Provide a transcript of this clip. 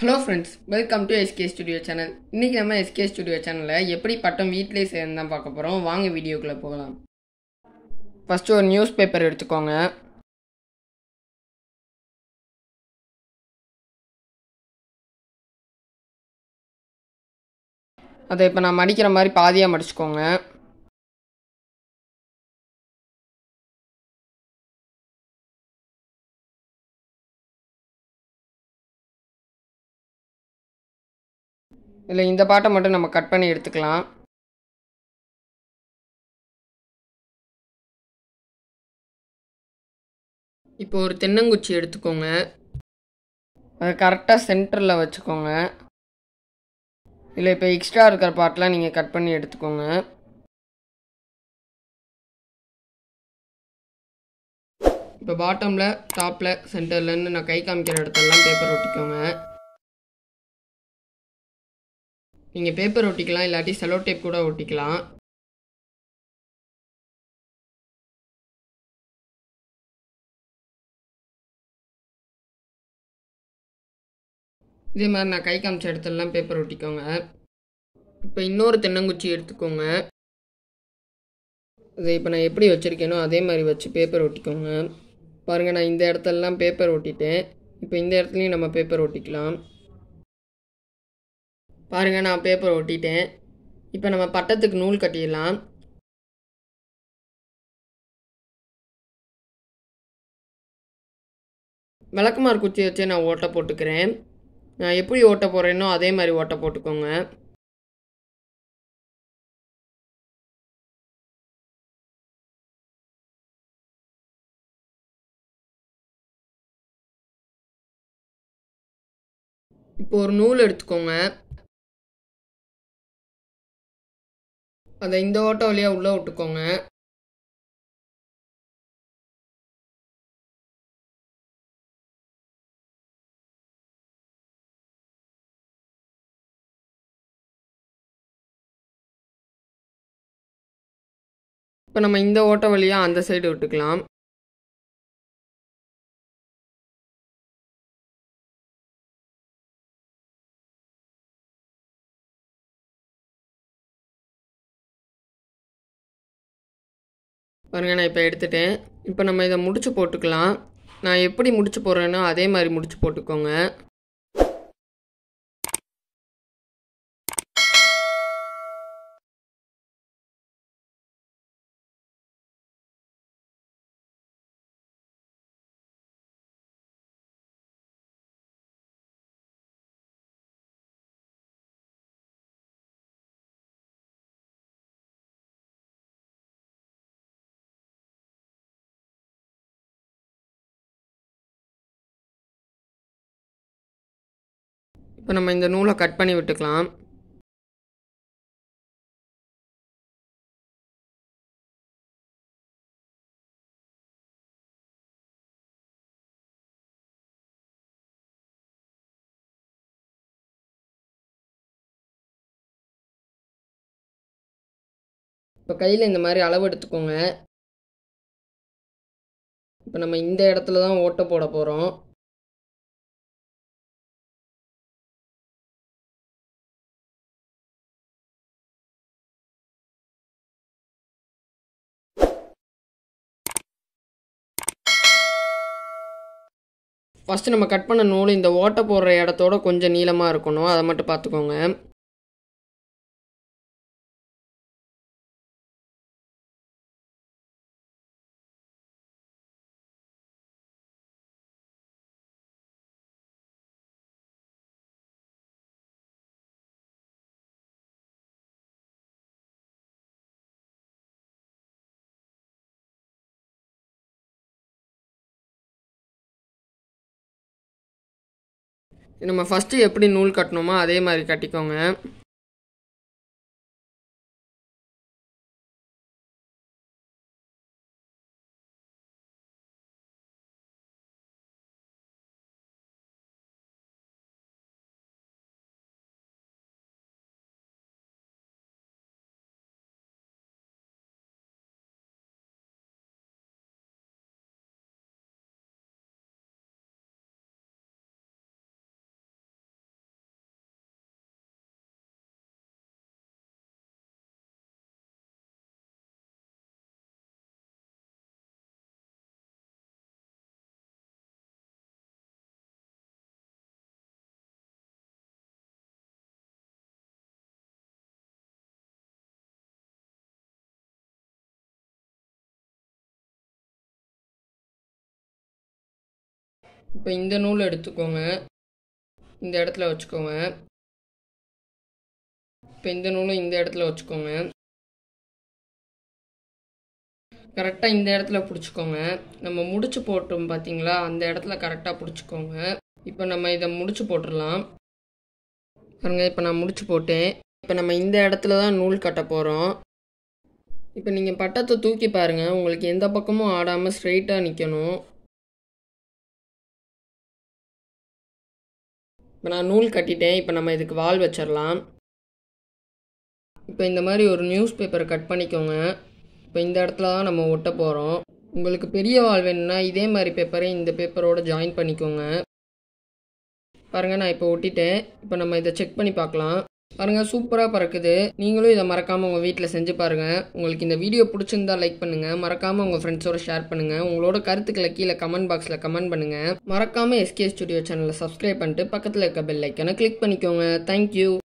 Hello friends welcome to SK studio channel இன்றைக்கி நம்ம SK studio சேனலில் எப்படி பட்டம் வீட்டிலே சேர்ந்து தான் பார்க்க போகிறோம் வாங்க வீடியோக்குள்ளே போகலாம். ஃபஸ்ட்டு ஒரு நியூஸ் பேப்பர் எடுத்துக்கோங்க. அதை இப்போ நான் மடிக்கிற மாதிரி பாதியாக மடிச்சுக்கோங்க. இல்லை இந்த பாட்டை மட்டும் நம்ம கட் பண்ணி எடுத்துக்கலாம். இப்போ ஒரு தென்னங்குச்சி எடுத்துக்கோங்க. அதை கரெக்டாக சென்டரில் வச்சுக்கோங்க. இல்லை இப்போ எக்ஸ்ட்ரா இருக்கிற பார்ட்லாம் நீங்கள் கட் பண்ணி எடுத்துக்கோங்க. இப்போ பாட்டமில் டாப்பில் சென்டர்லேருந்து நான் கை காமிக்கிற இடத்துலலாம் பேப்பர் ஒட்டிக்கோங்க. நீங்கள் பேப்பர் ஒட்டிக்கலாம் இல்லாட்டி செலோ டேப் கூட ஒட்டிக்கலாம். இதே மாதிரி நான் கை காமிச்ச இடத்துலலாம் பேப்பர் ஒட்டிக்கோங்க. இப்போ இன்னொரு தென்னங்குச்சி எடுத்துக்கோங்க. இதை இப்போ நான் எப்படி வச்சுருக்கேனோ அதே மாதிரி வச்சு பேப்பர் ஒட்டிக்கோங்க. பாருங்கள் நான் இந்த இடத்துலலாம் பேப்பர் ஒட்டிட்டேன். இப்போ இந்த இடத்துலையும் நம்ம பேப்பர் ஒட்டிக்கலாம். பாருங்கள் நான் பேப்பர் ஒட்டிட்டேன். இப்போ நம்ம பட்டத்துக்கு நூல் கட்டிடலாம். விளக்குமார் குச்சி வச்சே நான் ஓட்டை போட்டுக்கிறேன். நான் எப்படி ஓட்ட போகிறேனோ அதே மாதிரி ஓட்டை போட்டுக்கோங்க. இப்போ ஒரு நூல் எடுத்துக்கோங்க. அதை இந்த ஓட்டை வழியாக உள்ளே விட்டுக்கோங்க. இப்போ நம்ம இந்த ஓட்டை வழியாக அந்த சைடு விட்டுக்கலாம். பாருங்க நான் இப்போ எடுத்துட்டேன். இப்போ நம்ம இதை முடிச்சு போட்டுக்கலாம். நான் எப்படி முடிச்சு போடுறேனோ அதே மாதிரி முடிச்சு போட்டுக்கோங்க. இப்போ நம்ம இந்த நூலை கட் பண்ணி விட்டுக்கலாம். இப்போ கையில் இந்த மாதிரி அளவு எடுத்துக்கோங்க. இப்போ நம்ம இந்த இடத்துல தான் ஓட்டை போட போகிறோம். ஃபஸ்ட்டு நம்ம கட் பண்ண நூல் இந்த ஓட்டை போடுற இடத்தோட கொஞ்சம் நீளமாக இருக்கணும். அதை மட்டும் பார்த்துக்கோங்க. நம்ம ஃபஸ்ட்டு எப்படி நூல் கட்டணுமோ அதே மாதிரி கட்டிக்கோங்க. இப்போ இந்த நூல் எடுத்துக்கோங்க. இந்த இடத்துல வச்சுக்கோங்க. இப்போ இந்த நூலும் இந்த இடத்துல வச்சுக்கோங்க. கரெக்டாக இந்த இடத்துல பிடிச்சிக்கோங்க. நம்ம முடிச்சு போட்டோம் பார்த்தீங்களா அந்த இடத்துல கரெக்டாக பிடிச்சிக்கோங்க. இப்போ நம்ம இதை முடிச்சு போட்டுடலாம். பாருங்க இப்போ நான் முடிச்சு போட்டேன். இப்போ நம்ம இந்த இடத்துல தான் நூல் கட்ட போகிறோம் இப்போ நீங்கள் பட்டத்தை தூக்கி பாருங்கள் உங்களுக்கு எந்த பக்கமும் ஆடாமல் ஸ்ட்ரெயிட்டாக நிற்கணும் இப்போ நான் நூல் கட்டிட்டேன். இப்போ நம்ம இதுக்கு வால் வச்சிடலாம் இப்போ இந்த மாதிரி ஒரு நியூஸ் பேப்பரை கட் பண்ணிக்கோங்க. இப்போ இந்த இடத்துல தான் நம்ம ஒட்ட போகிறோம் உங்களுக்கு பெரிய வால் வேணும்னா இதே மாதிரி பேப்பரை இந்த பேப்பரோட ஜாயின் பண்ணிக்கோங்க. பாருங்கள் நான் இப்போ ஒட்டிட்டேன். இப்போ நம்ம இதை செக் பண்ணி பார்க்கலாம். பாருங்கள் சூப்பராக பறக்குது. நீங்களும் இதை மறக்காமல் உங்கள் வீட்டில் செஞ்சு பாருங்கள் உங்களுக்கு இந்த வீடியோ பிடிச்சிருந்தா லைக் பண்ணுங்கள் மறக்காமல் உங்கள் ஃப்ரெண்ட்ஸோட ஷேர் பண்ணுங்கள் உங்களோட கருத்துக்களை கீழே கமெண்ட் பாக்ஸில் கமெண்ட் பண்ணுங்கள் மறக்காமல் எஸ்கே ஸ்டுடியோ சேனலை சப்ஸ்கிரைப் பண்ணிட்டு பக்கத்தில் இருக்க பெல் ஐக்கனை கிளிக் பண்ணிக்கோங்க. தேங்க்யூ